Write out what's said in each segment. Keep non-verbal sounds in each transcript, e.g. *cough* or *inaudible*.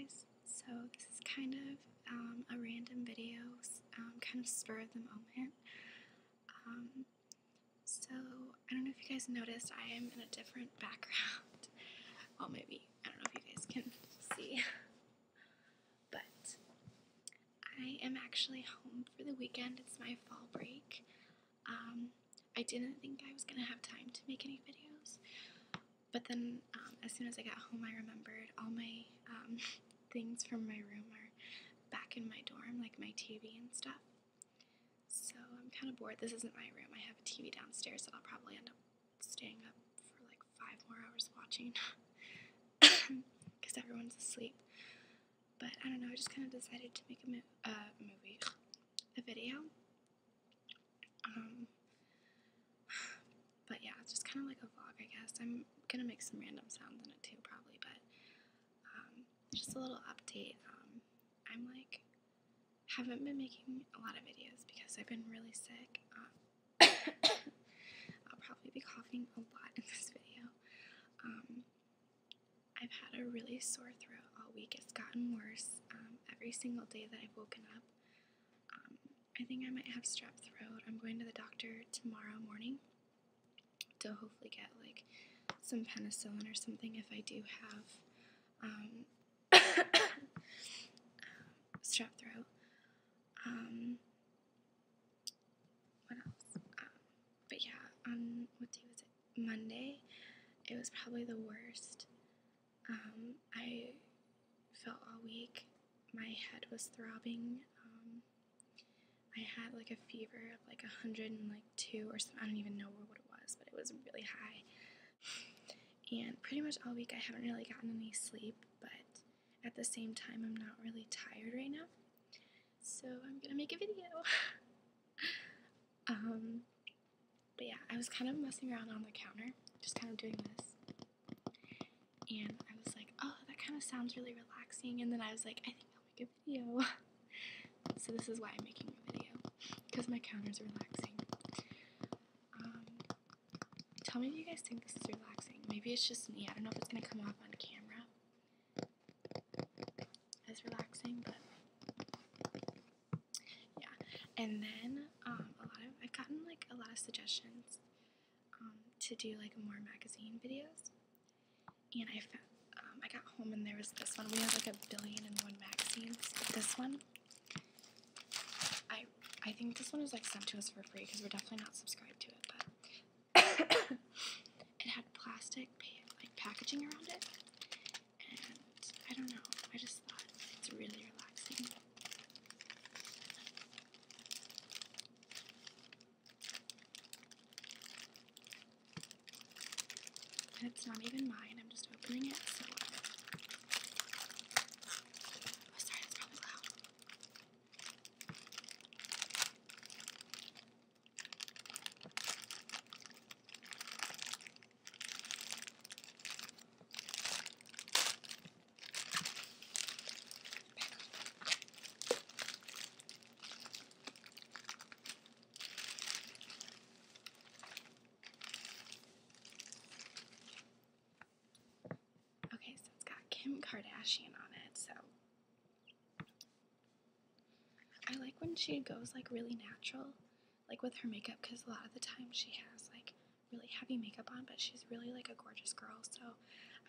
guys. So this is kind of um, a random video, um, kind of spur of the moment. Um, so I don't know if you guys noticed, I am in a different background. *laughs* Well, maybe I don't know if you guys can see, *laughs* but I am actually home for the weekend. It's my fall break. Um, I didn't think I was gonna have time to make any videos, but then um, as soon as I got home, I remembered all my um, *laughs* things from my room are back in my dorm, like my TV and stuff. So I'm kind of bored. This isn't my room. I have a TV downstairs that I'll probably end up staying up for like five more hours watching *coughs* because everyone's asleep. But I don't know. I just kind of decided to make a mo- uh, movie, *sighs* a video. Um, *sighs* but yeah, it's just kind of like a vlog, I guess. I'm gonna make some random sounds in it too, probably. But just a little update. Um, I'm like haven't been making a lot of videos because I've been really sick. Um, *coughs* I'll probably be coughing a lot in this video. Um, I've had a really sore throat all week. It's gotten worse um, every single day that I've woken up. Um, I think I might have strep throat. I'm going to the doctor tomorrow morning to hopefully get like some penicillin or something if I do have um, strep throat. Um, what else? Um, but yeah, on what day was it? Monday. It was probably the worst. Um, I felt all week. My head was throbbing. Um, I had like a fever of like a hundred and like two or something. I don't even know what it was, but it was really high. And pretty much all week I haven't really gotten any sleep, but at the same time I'm not really tired right now. So I'm gonna make a video. *laughs* um, was kind of messing around on the counter, just kind of doing this. And I was like, oh, that kind of sounds really relaxing. And then I was like, I think I'll make a video. *laughs* so this is why I'm making a video, because my counter's relaxing. Um, tell me if you guys think this is relaxing. Maybe it's just me. I don't know if it's gonna come off on camera as relaxing, but yeah. And then um, a lot of I've gotten like a lot of suggestions to do like more magazine videos, and I found um, I got home and there was this one. We have like a billion and one magazines. This one, I I think this one was like sent to us for free because we're definitely not subscribed to it, but *coughs* it had plastic pa- like packaging around it, and I don't know. I just thought it's really relaxing. And it's not even mine. I'm just opening it. So. Oh, sorry, it's probably loud. Okay, so it's got Kim Kardashian on it. So I like when she goes like really natural, like with her makeup, because a lot of the time she has like really heavy makeup on, but she's really like a gorgeous girl. So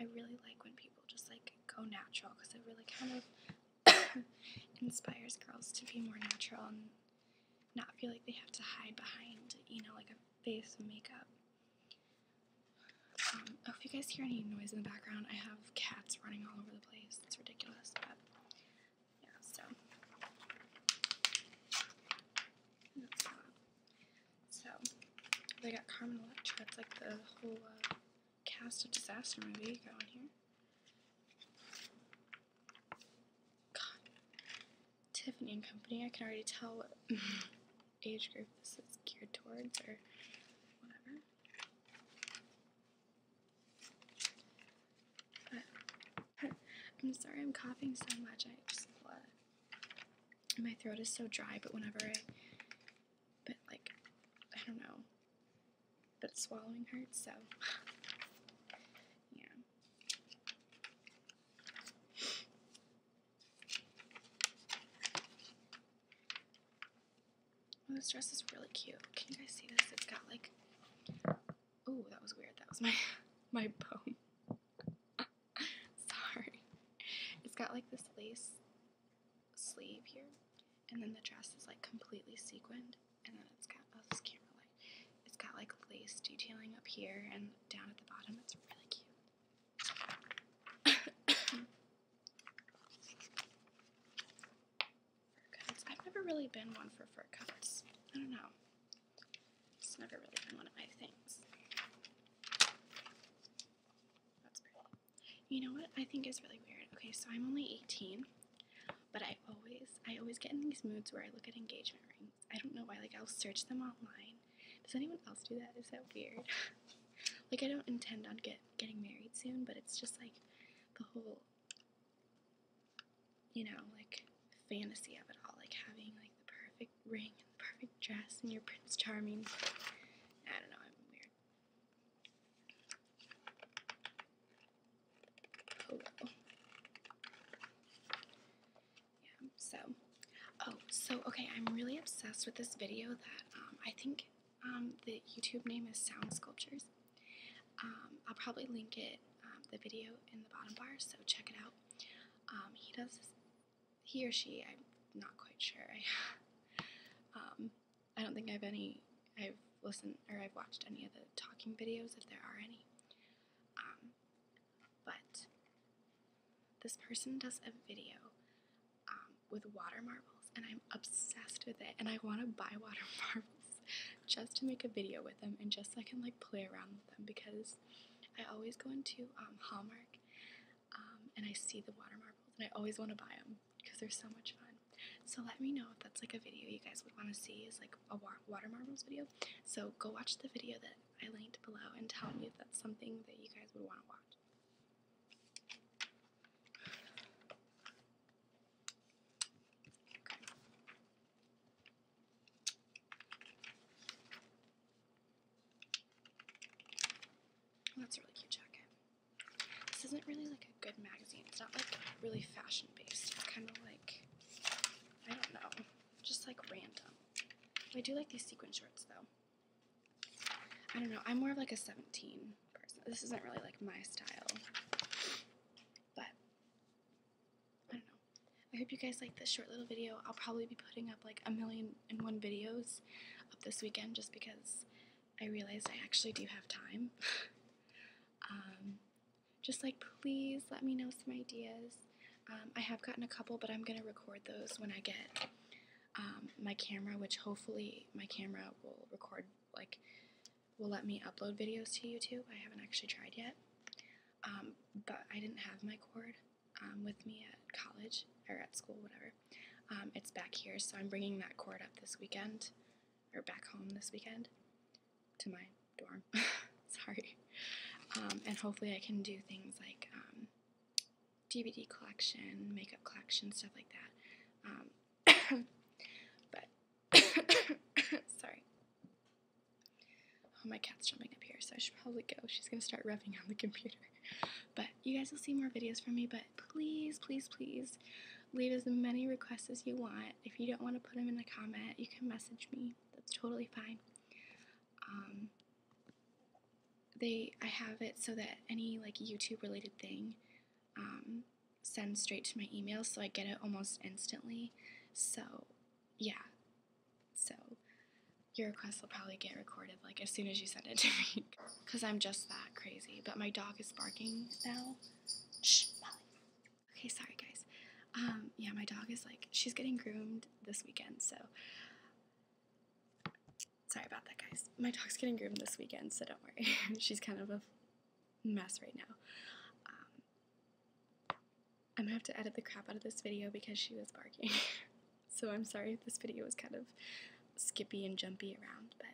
I really like when people just like go natural, because it really kind of *coughs* inspires girls to be more natural and not feel like they have to hide behind, you know, like a face of makeup. Um, oh, if you guys hear any noise in the background, I have cats running all over the place. It's ridiculous, but yeah, so. That's that. So, they got Carmen Electra. It's like the whole uh, cast of Disaster movie going here. God. Tiffany and Company. I can already tell what *laughs* age group this is geared towards or I'm sorry I'm coughing so much. I just love. My throat is so dry, but whenever I, but like, I don't know, but swallowing hurts, so yeah. This dress is really cute. Can you guys see this? It's got like, oh, that was weird. That was my *laughs* my bone. Got like this lace sleeve here, and then the dress is like completely sequined, and then it's got oh, this camera light. It's got like lace detailing up here and down at the bottom. It's really cute. *coughs* fur coats. I've never really been one for fur coats. I don't know. It's never really been one of my things. That's pretty. You know what I think is really weird? Okay, so I'm only 18, but I always I always get in these moods where I look at engagement rings. I don't know why. Like I'll search them online. Does anyone else do that? Is that weird? *laughs* like I don't intend on get getting married soon, but it's just like the whole you know, like fantasy of it all, like having like the perfect ring and the perfect dress and your Prince Charming. I don't know, I'm weird. Oh well. Yeah, so oh, so okay, I'm really obsessed with this video that um, I think um, the YouTube name is Sound Sculptures. Um, I'll probably link it, um, the video in the bottom bar, so check it out. Um, he does this, he or she, I'm not quite sure. I, *laughs* um, I don't think I've any, I've listened or I've watched any of the talking videos if there are any. Um, but this person does a video um, with water marbles, and I'm obsessed with it. And I want to buy water *laughs* marbles just to make a video with them, and just so I can like play around with them because I always go into um, Hallmark um, and I see the water marbles, and I always want to buy them because they're so much fun. So let me know if that's like a video you guys would want to see is like a water marbles video. So go watch the video that I linked below and tell me if that's something that you guys would want to watch. That's a really cute jacket. This isn't really like a good magazine. It's not like really fashion based. It's kind of like I don't know, just like random. I do like these sequin shorts though. I don't know. I'm more of like a 17 person. This isn't really like my style, but I don't know. I hope you guys like this short little video. I'll probably be putting up like a million and one videos up this weekend just because I realized I actually do have time. *laughs* just like please let me know some ideas. Um, I have gotten a couple, but I'm gonna record those when I get um, my camera, which hopefully my camera will record like will let me upload videos to YouTube. I haven't actually tried yet, um, but I didn't have my cord um, with me at college or at school, whatever. Um, it's back here, so I'm bringing that cord up this weekend or back home this weekend to my dorm. *laughs* Sorry. Um, and hopefully I can do things like um, DVD collection, makeup collection, stuff like that. Um, *coughs* but *coughs* sorry. Oh, my cat's jumping up here, so I should probably go. She's gonna start revving on the computer. *laughs* But you guys will see more videos from me. But please, please, please, leave as many requests as you want. If you don't want to put them in a comment, you can message me. That's totally fine. Um, they I have it so that any like YouTube related thing um, sends straight to my email, so I get it almost instantly. So yeah, so your request will probably get recorded like as soon as you send it to me, *laughs* because I'm just that crazy. But my dog is barking now. Shh, Molly. Okay, sorry guys. Um, yeah, my dog is like she's getting groomed this weekend, so Sorry about that, guys. My dog's getting groomed this weekend, so don't worry. *laughs* She's kind of a mess right now. Um, I'm gonna have to edit the crap out of this video because she was barking. *laughs* so I'm sorry if this video was kind of skippy and jumpy around, but.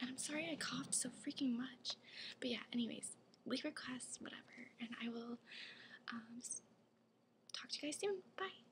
And I'm sorry I coughed so freaking much. But yeah, anyways, leave requests, whatever, and I will um, talk to you guys soon. Bye.